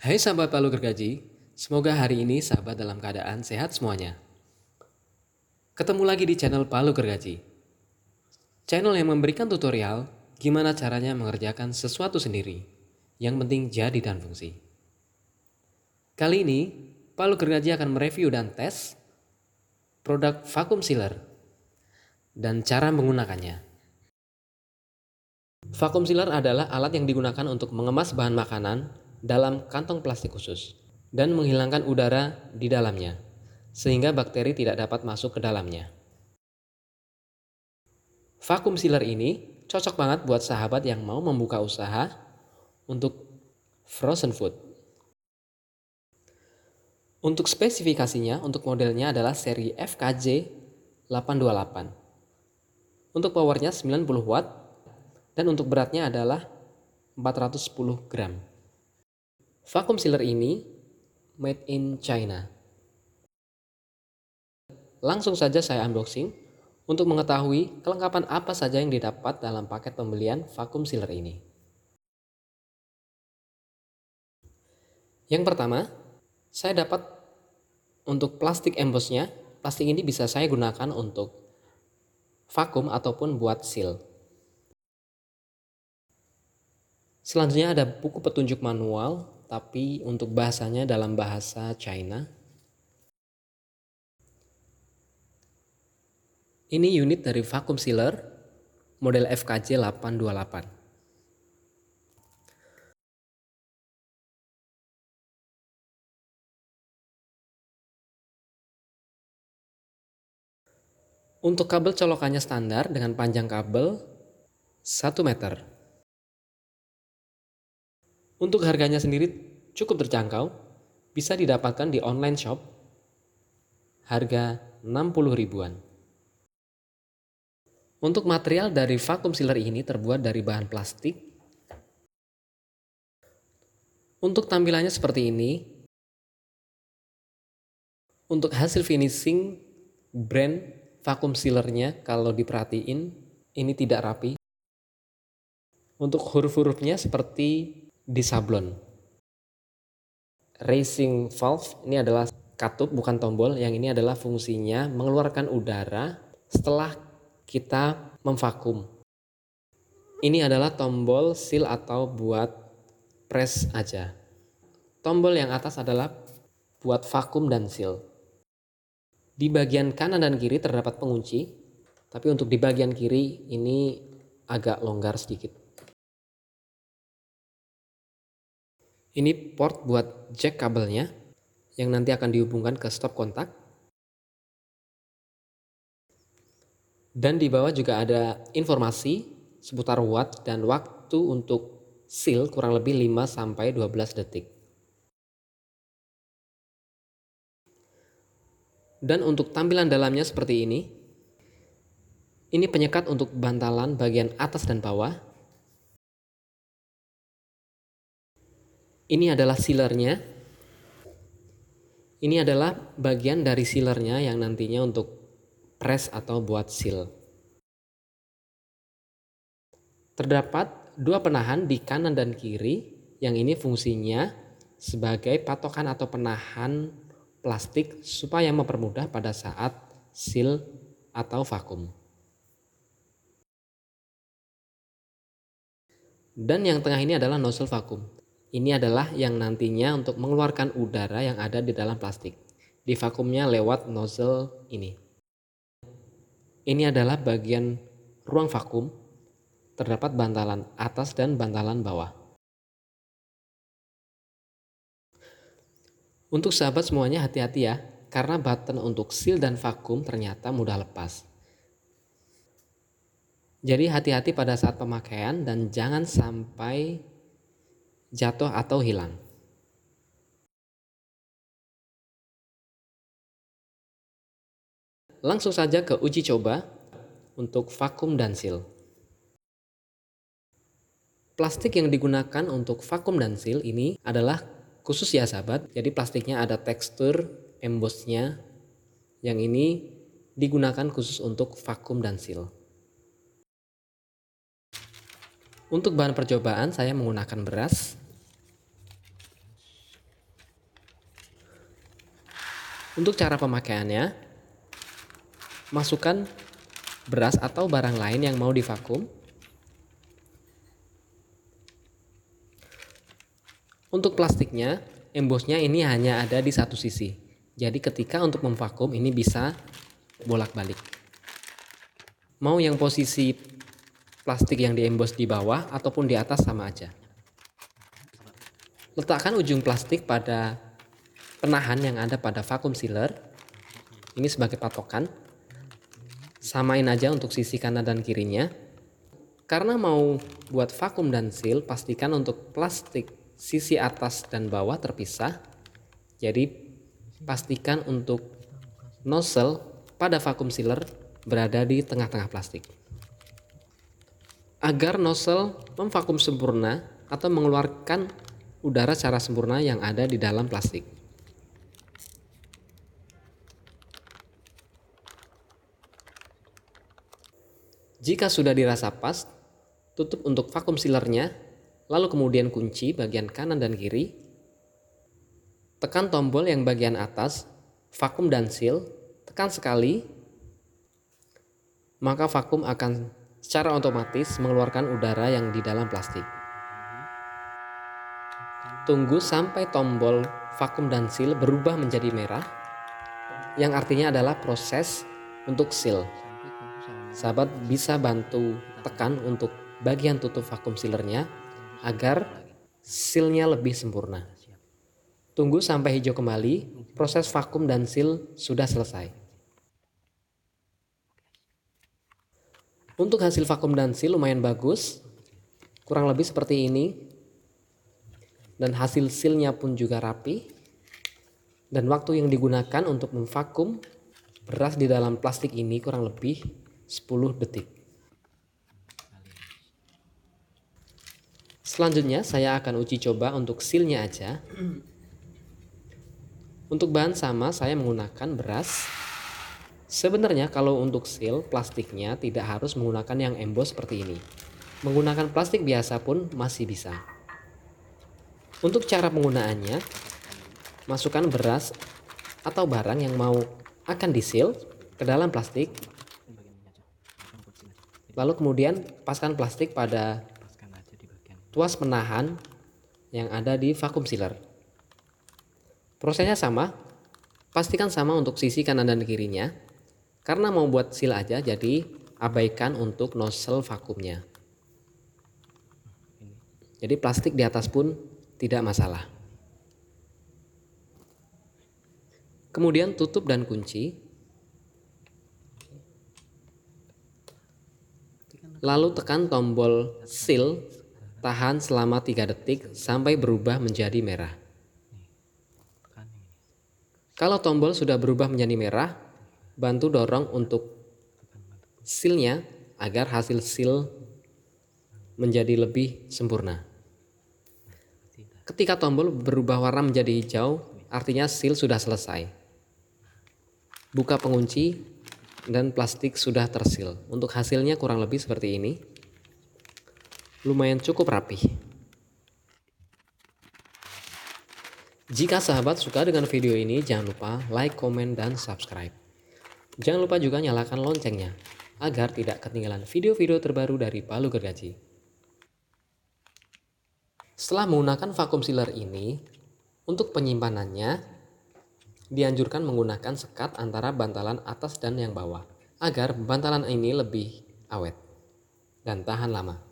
Hai sahabat Palu Gergaji, semoga hari ini sahabat dalam keadaan sehat semuanya. Ketemu lagi di channel Palu Gergaji. Channel yang memberikan tutorial gimana caranya mengerjakan sesuatu sendiri, yang penting jadi dan fungsi. Kali ini, Palu Gergaji akan mereview dan tes produk vacuum sealer dan cara menggunakannya. Vacuum sealer adalah alat yang digunakan untuk mengemas bahan makanan dalam kantong plastik khusus dan menghilangkan udara di dalamnya, sehingga bakteri tidak dapat masuk ke dalamnya. Vacuum sealer ini cocok banget buat sahabat yang mau membuka usaha untuk frozen food. Untuk spesifikasinya, untuk modelnya adalah seri FKJ 828. Untuk powernya 90 watt dan untuk beratnya adalah 410 gram. Vacuum sealer ini made in China. Langsung saja saya unboxing untuk mengetahui kelengkapan apa saja yang didapat dalam paket pembelian vacuum sealer ini. Yang pertama, saya dapat untuk plastik embossnya. Plastik ini bisa saya gunakan untuk vakum ataupun buat seal. Selanjutnya ada buku petunjuk manual, tapi untuk bahasanya dalam bahasa China. Ini unit dari vacuum sealer model FKJ 828. Untuk kabel colokannya standar dengan panjang kabel 1 meter. Untuk harganya sendiri cukup terjangkau, bisa didapatkan di online shop harga 60 ribuan. Untuk material dari vacuum sealer ini terbuat dari bahan plastik. Untuk tampilannya seperti ini. Untuk hasil finishing brand vacuum sealernya kalau diperhatiin ini tidak rapi. Untuk huruf-hurufnya seperti di sablon. Racing valve ini adalah katup bukan tombol, yang ini adalah fungsinya mengeluarkan udara setelah kita memvakum. Ini adalah tombol seal atau buat press aja. Tombol yang atas adalah buat vakum dan seal. Di bagian kanan dan kiri terdapat pengunci, tapi untuk di bagian kiri ini agak longgar sedikit. Ini port buat jack kabelnya yang nanti akan dihubungkan ke stop kontak. Dan di bawah juga ada informasi seputar watt dan waktu untuk seal kurang lebih 5 sampai 12 detik. Dan untuk tampilan dalamnya seperti ini. Ini penyekat untuk bantalan bagian atas dan bawah. Ini adalah sealernya. Ini adalah bagian dari sealernya yang nantinya untuk press atau buat seal. Terdapat dua penahan di kanan dan kiri yang ini fungsinya sebagai patokan atau penahan plastik supaya mempermudah pada saat seal atau vakum. Dan yang tengah ini adalah nozzle vakum. Ini adalah yang nantinya untuk mengeluarkan udara yang ada di dalam plastik. Di vakumnya lewat nozzle ini. Ini adalah bagian ruang vakum. Terdapat bantalan atas dan bantalan bawah. Untuk sahabat semuanya hati-hati ya, karena button untuk seal dan vakum ternyata mudah lepas. Jadi hati-hati pada saat pemakaian dan jangan sampai jatuh atau hilang. Langsung saja ke uji coba untuk vakum dan seal. Plastik yang digunakan untuk vakum dan seal ini adalah khusus ya sahabat. Jadi plastiknya ada tekstur embossnya yang ini digunakan khusus untuk vakum dan seal. Untuk bahan percobaan saya menggunakan beras. Untuk cara pemakaiannya, masukkan beras atau barang lain yang mau divakum. Untuk plastiknya, embosnya ini hanya ada di satu sisi. Jadi ketika untuk memvakum ini bisa bolak-balik. Mau yang posisi plastik yang diembos di bawah ataupun di atas sama aja. Letakkan ujung plastik pada penahan yang ada pada vakum sealer. Ini sebagai patokan. Samain aja untuk sisi kanan dan kirinya. Karena mau buat vakum dan seal, pastikan untuk plastik sisi atas dan bawah terpisah. Jadi pastikan untuk nozzle pada vakum sealer berada di tengah-tengah plastik. Agar nozzle memvakum sempurna atau mengeluarkan udara secara sempurna yang ada di dalam plastik. Jika sudah dirasa pas, tutup untuk vakum sealernya lalu kemudian kunci bagian kanan dan kiri, tekan tombol yang bagian atas, vakum dan seal, tekan sekali, maka vakum akan secara otomatis mengeluarkan udara yang di dalam plastik. Tunggu sampai tombol vakum dan seal berubah menjadi merah, yang artinya adalah proses untuk seal. Sahabat bisa bantu tekan untuk bagian tutup vakum sealernya agar sealnya lebih sempurna. Tunggu sampai hijau kembali, proses vakum dan seal sudah selesai. Untuk hasil vakum dan seal lumayan bagus, kurang lebih seperti ini. Dan hasil sealnya pun juga rapi. Dan waktu yang digunakan untuk memvakum beras di dalam plastik ini kurang lebih 10 detik. Selanjutnya saya akan uji coba untuk sealnya aja. Untuk bahan sama saya menggunakan beras. Sebenarnya kalau untuk seal plastiknya tidak harus menggunakan yang emboss seperti ini. Menggunakan plastik biasa pun masih bisa. Untuk cara penggunaannya, masukkan beras atau barang yang mau akan disil ke dalam plastik. Lalu kemudian paskan plastik pada tuas penahan yang ada di vakum sealer. Prosesnya sama, pastikan sama untuk sisi kanan dan kirinya. Karena mau buat seal aja, jadi abaikan untuk nozzle vakumnya. Jadi plastik di atas pun tidak masalah. Kemudian tutup dan kunci. Lalu tekan tombol seal Tahan selama 3 detik sampai berubah menjadi merah. Kalau tombol sudah berubah menjadi merah, bantu dorong untuk sealnya agar hasil seal menjadi lebih sempurna. Ketika tombol berubah warna menjadi hijau, artinya seal sudah selesai. Buka pengunci dan plastik sudah tersil. Untuk hasilnya kurang lebih seperti ini lumayan cukup rapi. Jika sahabat suka dengan video ini, jangan lupa like, komen, dan subscribe. Jangan lupa juga nyalakan loncengnya, agar tidak ketinggalan video-video terbaru dari Palu Gergaji. Setelah menggunakan vakum sealer ini, untuk penyimpanannya, dianjurkan menggunakan sekat antara bantalan atas dan yang bawah, agar bantalan ini lebih awet dan tahan lama.